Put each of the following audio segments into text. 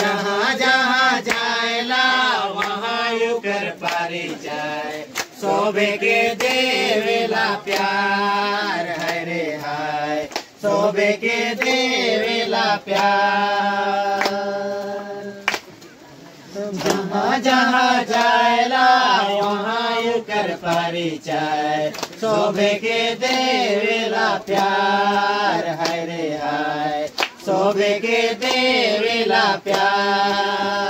जहाँ जहाँ जायला वहाँ यू कर परिचय। शोभे के देवेला प्यार। शोभे के देवेला प्यार। जहाँ जहाँ जायला वहाँ कर परिचय। शोभे के देवेला प्यार हरे हाय। शोभे के देवेला प्यार।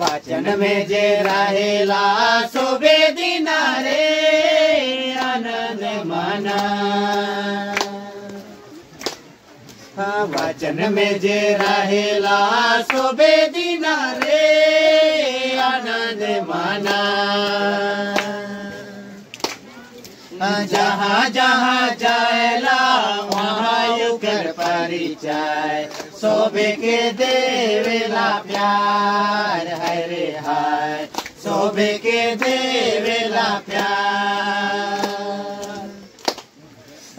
वचन में जे रहेला, शोभे दिना रे। मना। वचन में जे रहेला शोभे दिना रे, आनंद माना। जहाँ जहाँ जायला वहाँ यू कर परिचय शोभे के देवेला प्यार, हरे हाय। सोबे के देवेला प्यार।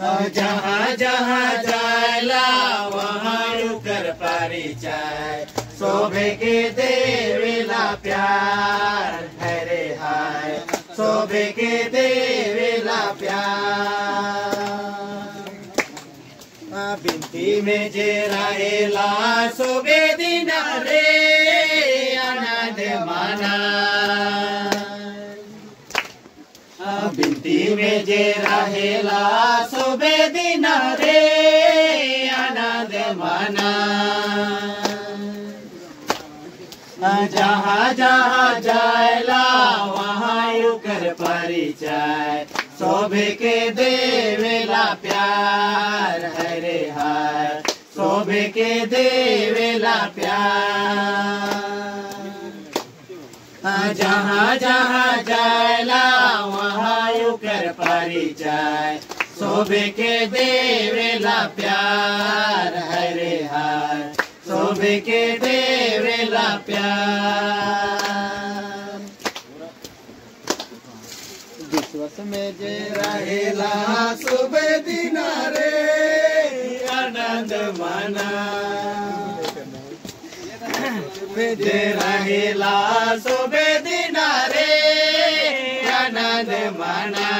जहाँ जहाँ जायला वहाँ रुकर कर परिचय। शोभे के देवेला प्यार हरे हाय। शोभे के देवेला प्यार। बिनती में जे रहेला शोभे दिन रे। रहेला शोभे दिन रे, आनंद माना। जहाँ जहाँ जायला, वहाँ यू कर परिचय। शोभे के देवेला प्यार, हरे हाय। शोभे के देवेला प्यार। जहाँ जहाँ जायला कर परिचय। शोभे के देवेला प्यार हरे हाय शोभे के देवेला प्यार। विश्वस में जे रहेला सुबह दिन रे, आनंद मना। जे रहेला सुबह दिन रे आनंद मना।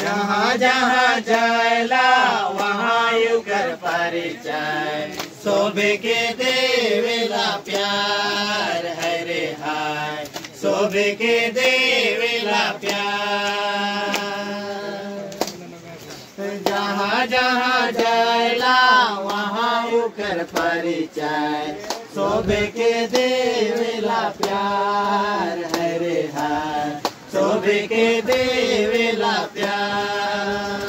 जहाँ जहाँ जायला वहाँ यू कर परिचय। शोभे के देवेला प्यार, हरे हाय। शोभे के देवेला प्यार। जहाँ जहाँ जायला वहाँ यू कर परिचय। शोभे के देवेला प्यार। शोभे के देवेला प्यार।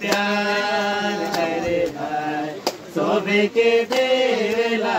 प्यार भाई। शोभे के देवेला